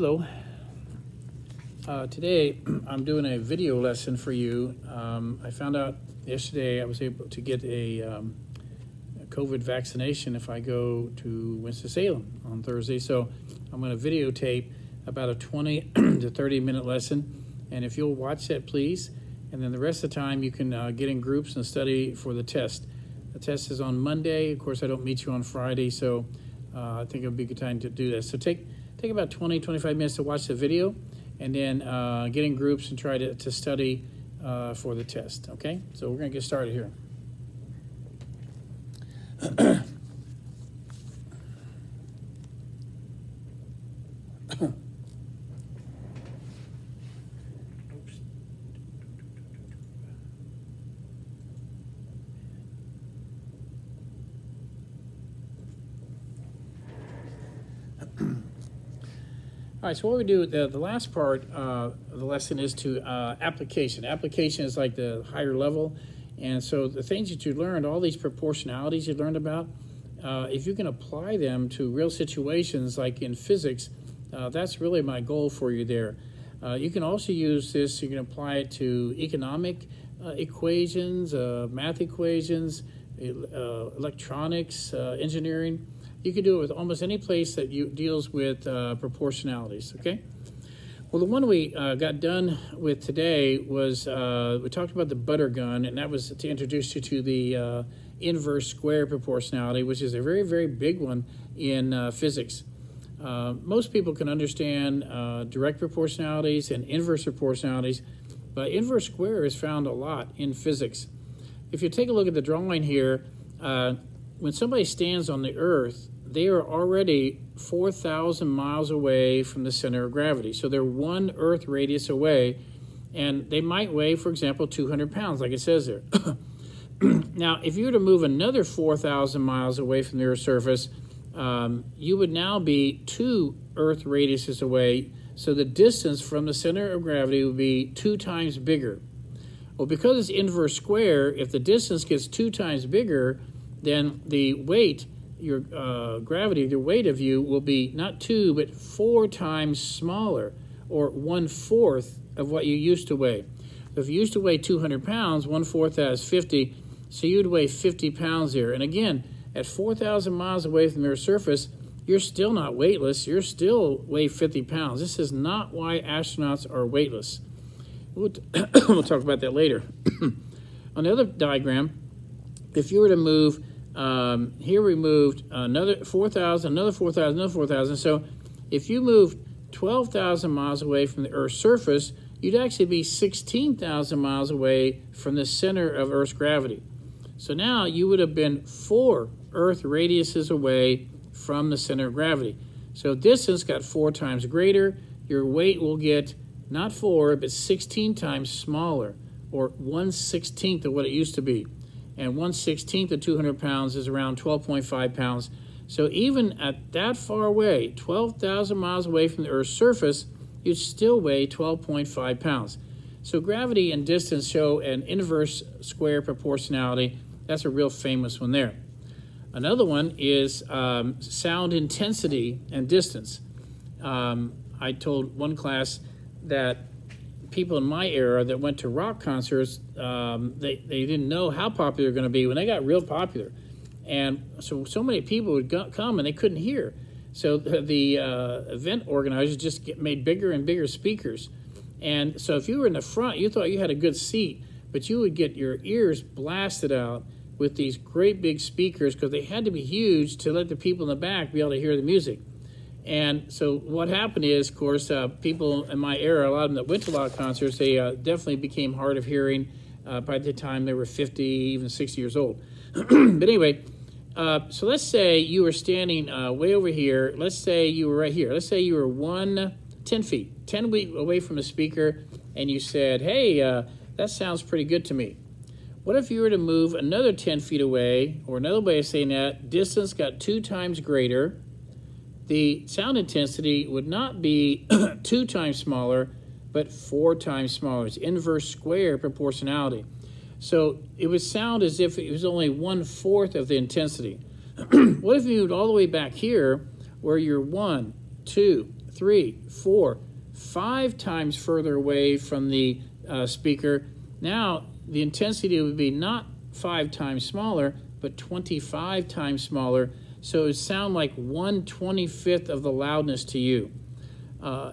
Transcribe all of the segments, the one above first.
Hello. Uh, today I'm doing a video lesson for you. Um, I found out yesterday I was able to get a, um, a COVID vaccination if I go to Winston-Salem on Thursday. So I'm going to videotape about a 20 to 30 minute lesson. And if you'll watch that, please. And then the rest of the time you can uh, get in groups and study for the test. The test is on Monday. Of course, I don't meet you on Friday, so uh, I think it would be a good time to do this. So take take about 20, 25 minutes to watch the video, and then uh, get in groups and try to, to study uh, for the test, okay? So we're going to get started here. So what we do, the, the last part uh, of the lesson is to uh, application. Application is like the higher level. And so the things that you learned, all these proportionalities you learned about, uh, if you can apply them to real situations like in physics, uh, that's really my goal for you there. Uh, you can also use this, you can apply it to economic uh, equations, math equations, electronics, engineering you can do it with almost any place that you deals with uh, proportionalities, okay? Well, the one we uh, got done with today was uh, we talked about the butter gun, and that was to introduce you to the uh, inverse square proportionality, which is a very, very big one in uh, physics. Uh, most people can understand direct proportionalities and inverse proportionalities, but inverse square is found a lot in physics. If you take a look at the drawing here, when somebody stands on the Earth, they are already 4,000 miles away from the center of gravity. So they're one Earth radius away, and they might weigh, for example, 200 pounds, like it says there. now, if you were to move another 4,000 miles away from the Earth's surface, um, you would now be two Earth radiuses away. So the distance from the center of gravity would be two times bigger. Well, because it's inverse square, if the distance gets two times bigger, then the weight, your uh, gravity, the weight of you will be not two, but four times smaller, or one fourth of what you used to weigh. If you used to weigh 200 pounds, one fourth that is 50, so you'd weigh 50 pounds here. And again, at 4,000 miles away from the Earth's surface, you're still not weightless. You're still weigh 50 pounds. This is not why astronauts are weightless. We'll, we'll talk about that later. On the other diagram, if you were to move um, here we moved another 4,000, another 4,000, another 4,000. So if you moved 12,000 miles away from the Earth's surface, you'd actually be 16,000 miles away from the center of Earth's gravity. So now you would have been four Earth radiuses away from the center of gravity. So distance got four times greater. Your weight will get not four, but 16 times smaller, or 1 16th of what it used to be and 1 16th of 200 pounds is around 12.5 pounds. So even at that far away, 12,000 miles away from the Earth's surface, you still weigh 12.5 pounds. So gravity and distance show an inverse square proportionality. That's a real famous one there. Another one is um, sound intensity and distance. Um, I told one class that people in my era that went to rock concerts, um, they, they didn't know how popular they're going to be when they got real popular. And so, so many people would go, come and they couldn't hear. So the, the uh, event organizers just get, made bigger and bigger speakers. And so if you were in the front, you thought you had a good seat, but you would get your ears blasted out with these great big speakers because they had to be huge to let the people in the back be able to hear the music. And so what happened is, of course, uh, people in my era, a lot of them that went to a lot of concerts, they uh, definitely became hard of hearing uh, by the time they were 50, even 60 years old. but anyway, uh, so let's say you were standing uh, way over here. Let's say you were right here. Let's say you were one, 10 feet, 10 feet away from the speaker, and you said, hey, uh, that sounds pretty good to me. What if you were to move another 10 feet away, or another way of saying that, distance got two times greater, the sound intensity would not be two times smaller, but four times smaller. It's inverse square proportionality. So it would sound as if it was only one fourth of the intensity. what if you moved all the way back here where you're one, two, three, four, five times further away from the uh, speaker. Now the intensity would be not five times smaller, but 25 times smaller. So it sound like 1 25th of the loudness to you. Uh,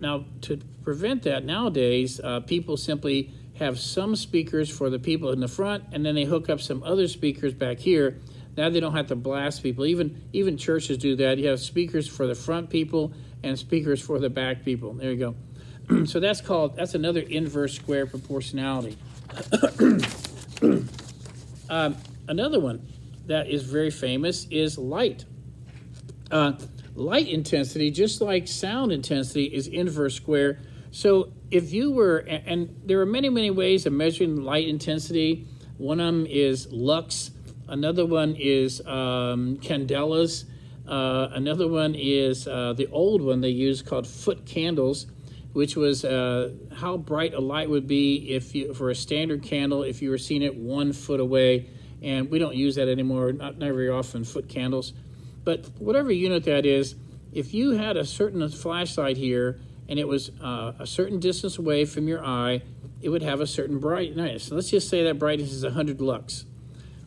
now, to prevent that nowadays, uh, people simply have some speakers for the people in the front, and then they hook up some other speakers back here. Now they don't have to blast people. Even even churches do that. You have speakers for the front people and speakers for the back people. There you go. so that's called that's another inverse square proportionality. um, another one that is very famous is light. Uh, light intensity, just like sound intensity, is inverse square. So if you were, and there are many, many ways of measuring light intensity. One of them is lux. Another one is um, candelas. Uh, another one is uh, the old one they used called foot candles, which was uh, how bright a light would be if you for a standard candle if you were seeing it one foot away. And we don't use that anymore, not, not very often, foot candles. But whatever unit that is, if you had a certain flashlight here and it was uh, a certain distance away from your eye, it would have a certain brightness. So let's just say that brightness is 100 lux.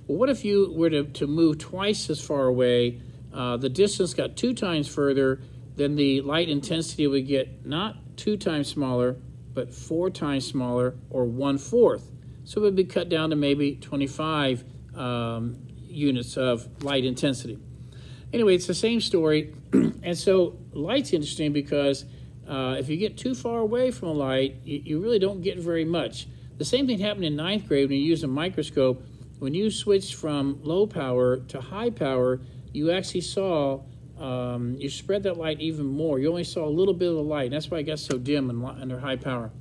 Well, what if you were to, to move twice as far away? Uh, the distance got two times further, then the light intensity would get not two times smaller, but four times smaller, or one fourth. So it would be cut down to maybe 25 um, units of light intensity. Anyway, it's the same story. and so light's interesting because uh, if you get too far away from a light, you, you, really don't get very much. The same thing happened in ninth grade when you used a microscope. When you switched from low power to high power, you actually saw, um, you spread that light even more. You only saw a little bit of the light. That's why it got so dim under high power.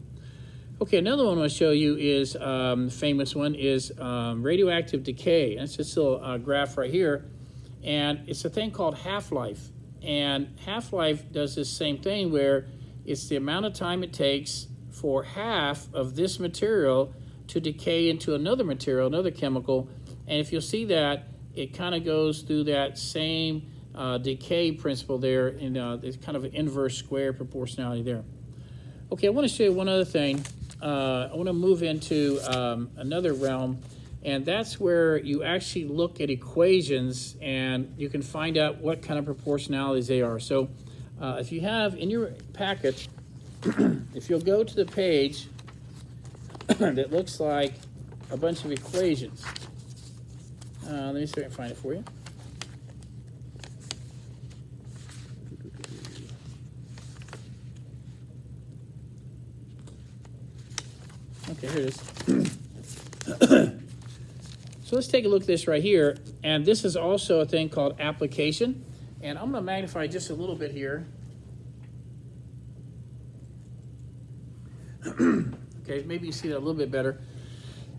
Okay, another one I want to show you is, um, famous one is um, radioactive decay. That's just a little uh, graph right here. And it's a thing called half-life. And half-life does this same thing where it's the amount of time it takes for half of this material to decay into another material, another chemical. And if you'll see that, it kind of goes through that same uh, decay principle there in uh, this kind of an inverse square proportionality there. Okay, I want to show you one other thing. Uh, I want to move into um, another realm, and that's where you actually look at equations and you can find out what kind of proportionalities they are. So uh, if you have in your packet, if you'll go to the page that looks like a bunch of equations, uh, let me see if I can find it for you. Okay, here it is. so let's take a look at this right here. And this is also a thing called application. And I'm going to magnify just a little bit here. okay, maybe you see that a little bit better.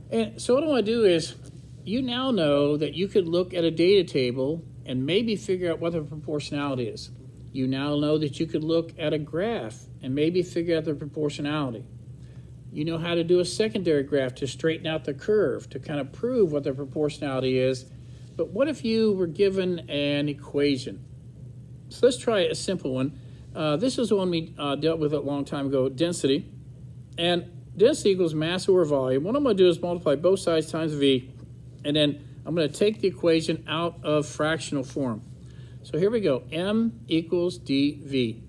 And so what I want to do is, you now know that you could look at a data table and maybe figure out what the proportionality is. You now know that you could look at a graph and maybe figure out the proportionality. You know how to do a secondary graph to straighten out the curve to kind of prove what the proportionality is. But what if you were given an equation? So let's try a simple one. Uh, this is the one we uh, dealt with a long time ago, density. And density equals mass over volume. What I'm going to do is multiply both sides times V, and then I'm going to take the equation out of fractional form. So here we go, m equals dv.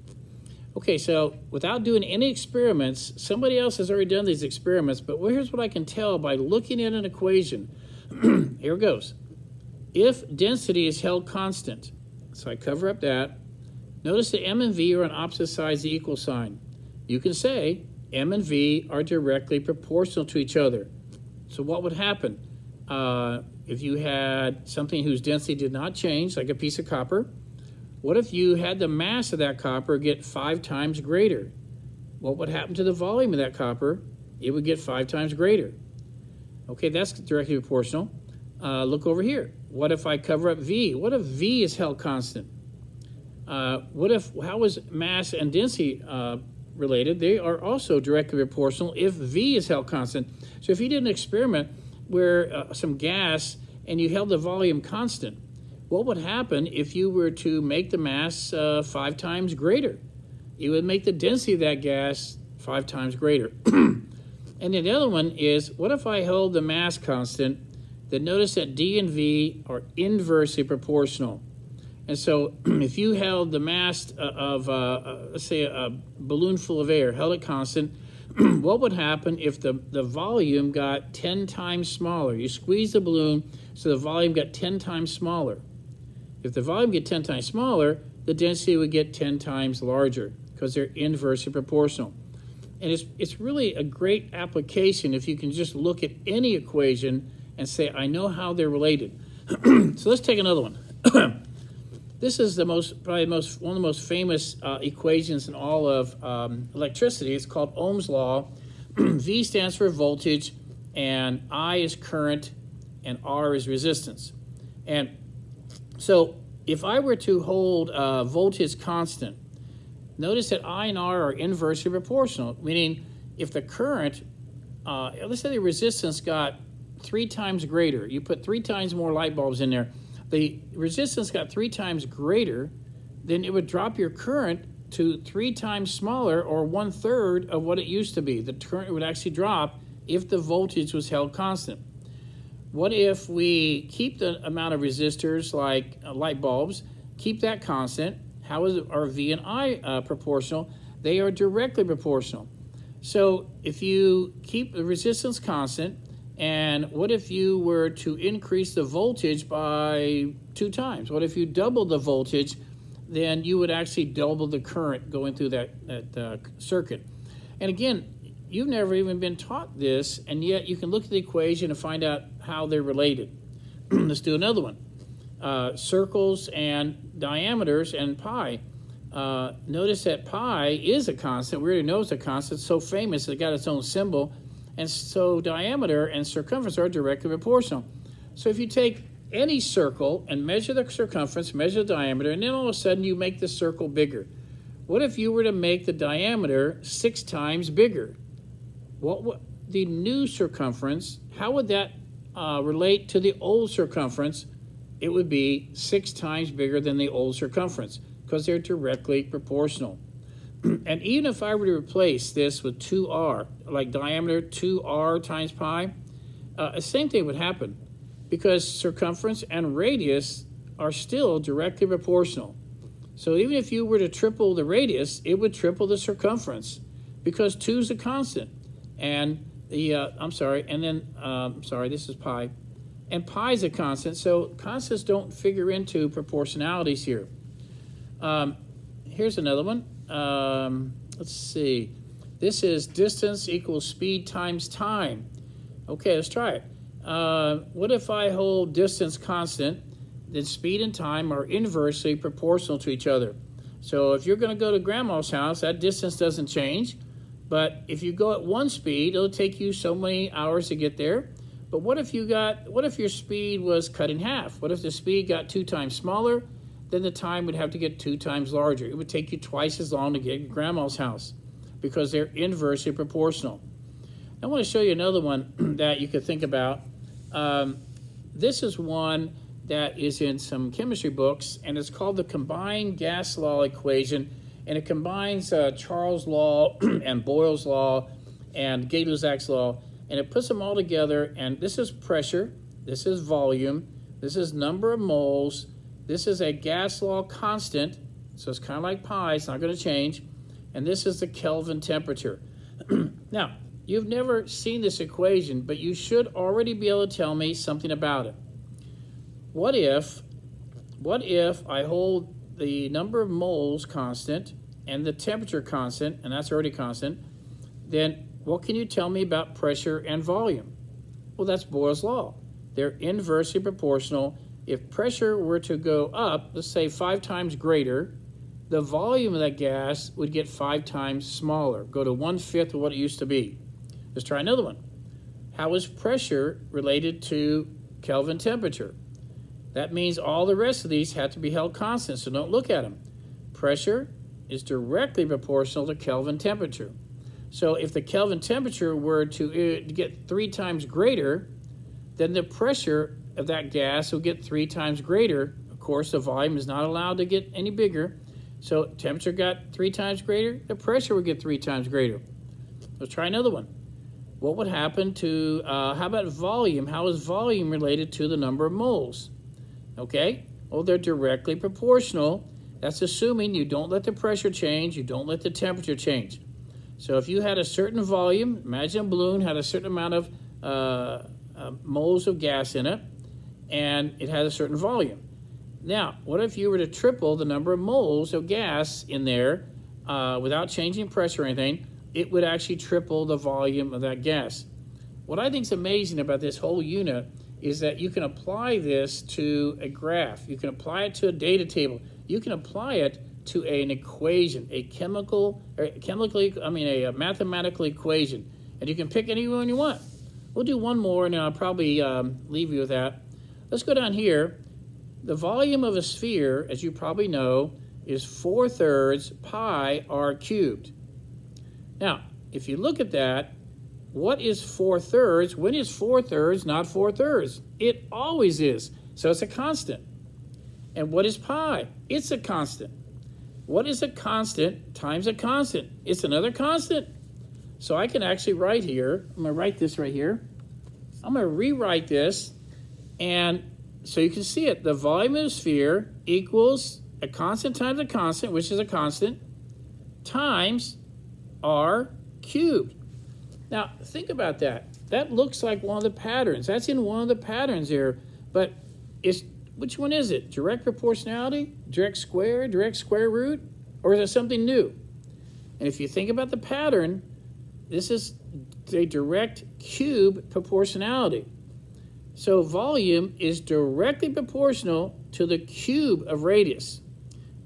Okay, so without doing any experiments, somebody else has already done these experiments, but here's what I can tell by looking at an equation. here it goes. If density is held constant, so I cover up that, notice that m and v are on opposite sides of the equal sign. You can say m and v are directly proportional to each other. So what would happen? Uh, if you had something whose density did not change, like a piece of copper, what if you had the mass of that copper get five times greater? What would happen to the volume of that copper? It would get five times greater. Okay, that's directly proportional. Uh, look over here. What if I cover up V? What if V is held constant? Uh, what if, how is mass and density uh, related? They are also directly proportional if V is held constant. So if you did an experiment where uh, some gas and you held the volume constant, what would happen if you were to make the mass uh, five times greater? it would make the density of that gas five times greater. and then the other one is what if I hold the mass constant? Then notice that D and V are inversely proportional. And so if you held the mass uh, of, uh, uh, let's say, a balloon full of air, held it constant, what would happen if the, the volume got 10 times smaller? You squeeze the balloon so the volume got 10 times smaller. If the volume get 10 times smaller, the density would get 10 times larger because they're inversely proportional. And it's, it's really a great application if you can just look at any equation and say, I know how they're related. so let's take another one. this is the most, probably most, one of the most famous uh, equations in all of um, electricity. It's called Ohm's law. v stands for voltage, and I is current, and R is resistance. And so if I were to hold uh, voltage constant, notice that I and R are inversely proportional, meaning if the current, uh, let's say the resistance got three times greater, you put three times more light bulbs in there, the resistance got three times greater, then it would drop your current to three times smaller or one third of what it used to be. The current would actually drop if the voltage was held constant. What if we keep the amount of resistors like uh, light bulbs, keep that constant? How is our V and I uh, proportional? They are directly proportional. So if you keep the resistance constant, and what if you were to increase the voltage by two times? What if you double the voltage? Then you would actually double the current going through that, that uh, circuit. And again, you've never even been taught this, and yet you can look at the equation and find out how they're related. Let's do another one. Uh, circles and diameters and pi. Uh, notice that pi is a constant. We already know it's a constant. It's so famous, it got its own symbol. And so diameter and circumference are directly proportional. So if you take any circle and measure the circumference, measure the diameter, and then all of a sudden you make the circle bigger. What if you were to make the diameter six times bigger? What would the new circumference, how would that uh, relate to the old circumference? It would be six times bigger than the old circumference because they're directly proportional. and even if I were to replace this with 2r, like diameter 2r times pi, uh, the same thing would happen because circumference and radius are still directly proportional. So even if you were to triple the radius, it would triple the circumference because 2 is a constant and the uh, I'm sorry, and then um, sorry, this is pi, and pi is a constant, so constants don't figure into proportionalities here. Um, here's another one. Um, let's see. This is distance equals speed times time. Okay, let's try it. Uh, what if I hold distance constant? Then speed and time are inversely proportional to each other. So if you're going to go to grandma's house, that distance doesn't change. But if you go at one speed, it'll take you so many hours to get there. But what if you got what if your speed was cut in half? What if the speed got two times smaller? Then the time would have to get two times larger. It would take you twice as long to get to grandma's house because they're inversely proportional. I want to show you another one that you could think about. Um, this is one that is in some chemistry books, and it's called the combined gas law equation and it combines uh, Charles' law and Boyle's law and Gay-Lussac's law, and it puts them all together. And this is pressure, this is volume, this is number of moles, this is a gas law constant, so it's kind of like pi, it's not going to change, and this is the Kelvin temperature. now, you've never seen this equation, but you should already be able to tell me something about it. What if, what if I hold the number of moles constant and the temperature constant, and that's already constant, then what can you tell me about pressure and volume? Well, that's Boyle's law. They're inversely proportional. If pressure were to go up, let's say five times greater, the volume of that gas would get five times smaller, go to one fifth of what it used to be. Let's try another one. How is pressure related to Kelvin temperature? That means all the rest of these have to be held constant, so don't look at them. Pressure is directly proportional to Kelvin temperature. So if the Kelvin temperature were to uh, get three times greater, then the pressure of that gas will get three times greater. Of course, the volume is not allowed to get any bigger. So temperature got three times greater, the pressure would get three times greater. Let's try another one. What would happen to, uh, how about volume? How is volume related to the number of moles? Okay, well, they're directly proportional. That's assuming you don't let the pressure change, you don't let the temperature change. So if you had a certain volume, imagine a balloon had a certain amount of uh, uh, moles of gas in it, and it has a certain volume. Now, what if you were to triple the number of moles of gas in there uh, without changing pressure or anything? It would actually triple the volume of that gas. What I think is amazing about this whole unit is that you can apply this to a graph. You can apply it to a data table. You can apply it to an equation, a chemical, or chemically, I mean, a, mathematical equation. And you can pick any one you want. We'll do one more, and I'll probably um, leave you with that. Let's go down here. The volume of a sphere, as you probably know, is 4 thirds pi r cubed. Now, if you look at that, what is 4 thirds? When is 4 thirds not 4 thirds? It always is. So it's a constant. And what is pi? It's a constant. What is a constant times a constant? It's another constant. So I can actually write here, I'm going to write this right here. I'm going to rewrite this and so you can see it. The volume of the sphere equals a constant times a constant, which is a constant, times r cubed. Now, think about that. That looks like one of the patterns. That's in one of the patterns here. But it's, which one is it? Direct proportionality? Direct square? Direct square root? Or is it something new? And if you think about the pattern, this is a direct cube proportionality. So volume is directly proportional to the cube of radius.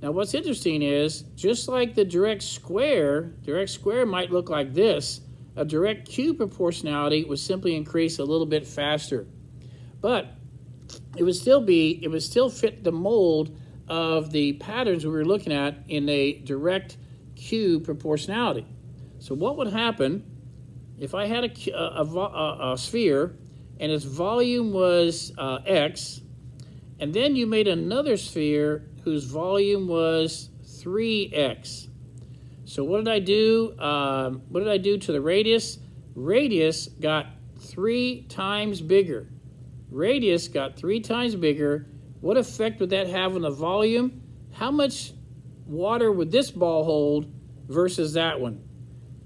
Now what's interesting is, just like the direct square, direct square might look like this, a direct cube proportionality would simply increase a little bit faster. But it would still be, it would still fit the mold of the patterns we were looking at in a direct cube proportionality. So what would happen if I had a, a, a, a sphere and its volume was uh, x, and then you made another sphere whose volume was 3x. So what did I do? Um, what did I do to the radius? Radius got three times bigger. Radius got three times bigger. What effect would that have on the volume? How much water would this ball hold versus that one?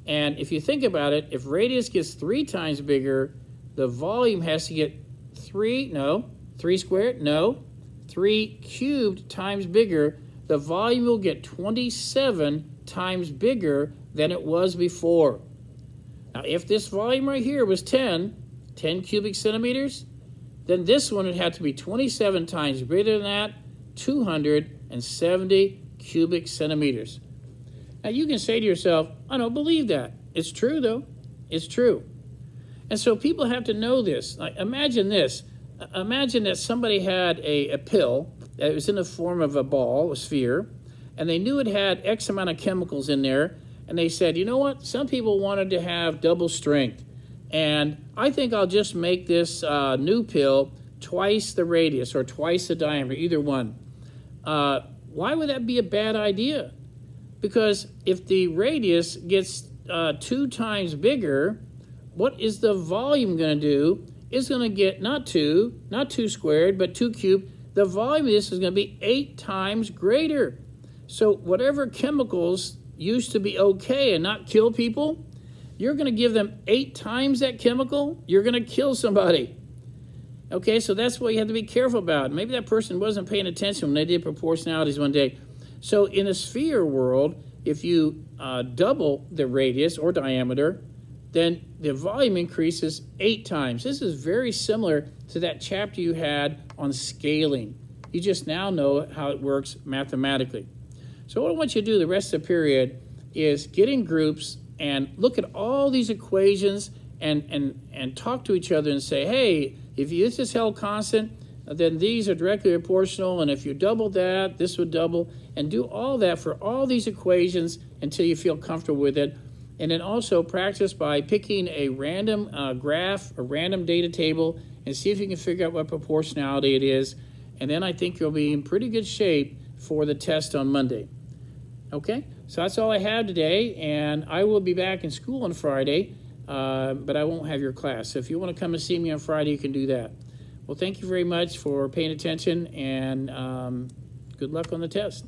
And if you think about it, if radius gets three times bigger, the volume has to get three, no, three squared, no, three cubed times bigger. The volume will get 27 times bigger than it was before. Now, if this volume right here was 10, 10 cubic centimeters, then this one would have to be 27 times greater than that, 270 cubic centimeters. Now, you can say to yourself, I don't believe that. It's true, though. It's true. And so people have to know this. Like, imagine this. Uh, imagine that somebody had a, a pill that was in the form of a ball, a sphere, and they knew it had X amount of chemicals in there, and they said, you know what? Some people wanted to have double strength, and I think I'll just make this uh, new pill twice the radius or twice the diameter, either one. Uh, why would that be a bad idea? Because if the radius gets uh, two times bigger, what is the volume going to do? It's going to get not 2, not 2 squared, but 2 cubed. The volume of this is going to be 8 times greater. So whatever chemicals used to be okay and not kill people, you're going to give them 8 times that chemical, you're going to kill somebody. Okay, so that's what you have to be careful about. Maybe that person wasn't paying attention when they did proportionalities one day. So in a sphere world, if you uh, double the radius or diameter, then the volume increases eight times. This is very similar to that chapter you had on scaling. You just now know how it works mathematically. So what I want you to do the rest of the period is get in groups and look at all these equations and, and, and talk to each other and say, hey, if this is held constant, then these are directly proportional, and if you double that, this would double, and do all that for all these equations until you feel comfortable with it. And then also practice by picking a random uh, graph, a random data table, and see if you can figure out what proportionality it is. And then I think you'll be in pretty good shape for the test on Monday. Okay, so that's all I have today, and I will be back in school on Friday, uh, but I won't have your class. So if you want to come and see me on Friday, you can do that. Well, thank you very much for paying attention, and um, good luck on the test.